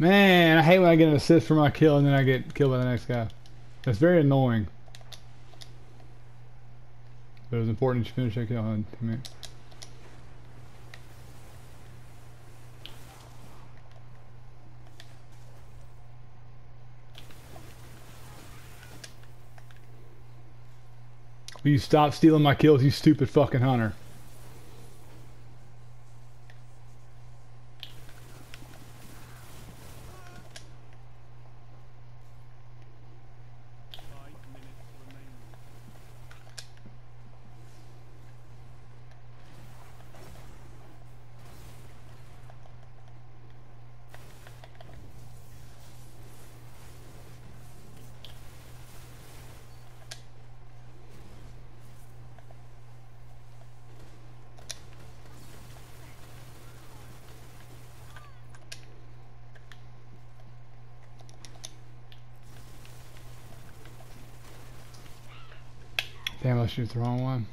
Man, I hate when I get an assist for my kill and then I get killed by the next guy. That's very annoying. But it was important you finish that kill, huh, teammate? Will you stop stealing my kills, you stupid fucking hunter? Damn, I shoot the wrong one.